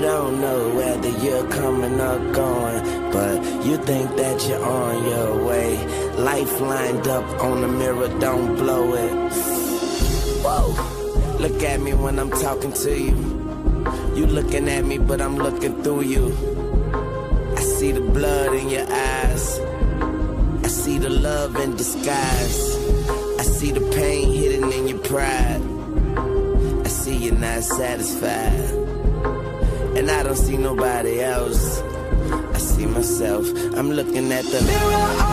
don't know whether you're coming or going, but you think that you're on your way. Life lined up on the mirror, don't blow it. Whoa. Look at me when I'm talking to you. You looking at me, but I'm looking through you. I see the blood in your eyes. I see the love in disguise. I see the pain hidden in your pride. See you're not satisfied. And I don't see nobody else. I see myself. I'm looking at the Mirror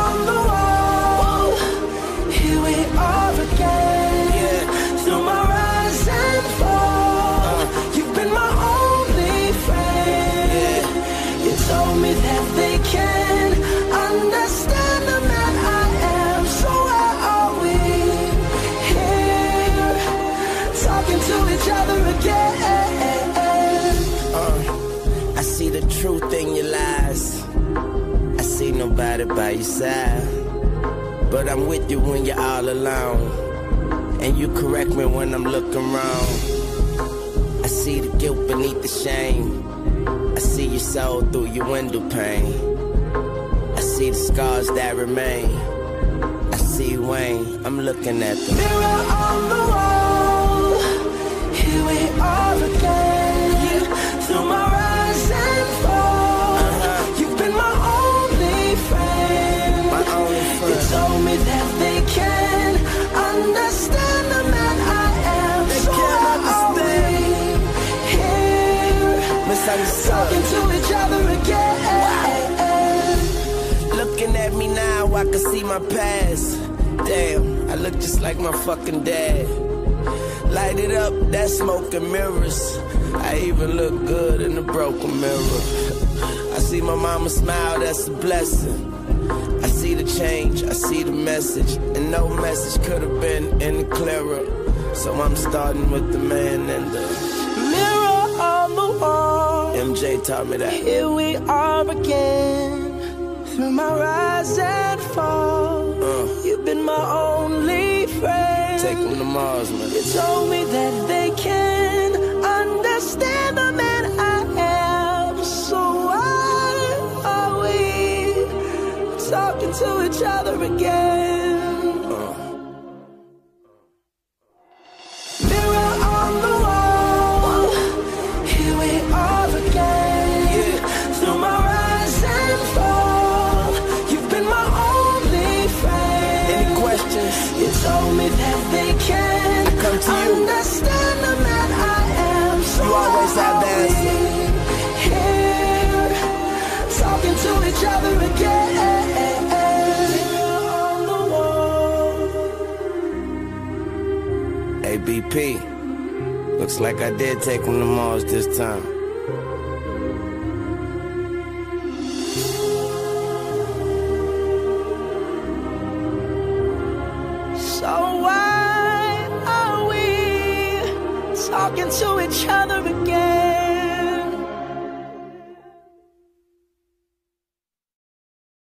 each other again. Uh, I see the truth in your lies. I see nobody by your side. But I'm with you when you're all alone. And you correct me when I'm looking wrong. I see the guilt beneath the shame. I see your soul through your window pane. I see the scars that remain. I see Wayne, I'm looking at them. Mirror on the wall. My past. Damn, I look just like my fucking dad. Light it up, that smoke and mirrors. I even look good in the broken mirror. I see my mama smile, that's a blessing. I see the change, I see the message, and no message could have been any clearer. So I'm starting with the man and the Mirror on the wall. MJ taught me that. Here we are again, through my rise and fall. Uh. You've been my only friend. Take them to Mars, man. You told me that they can understand the man I am. So why are we talking to each other again? Mirror on the wall. Here we are again. Questions? You told me that they can come to you. understand the man I am. So You always have the why are answer. we Here, talking to each other again. On the wall. Hey, BP. Looks like I did take him to Mars this time. into each other again.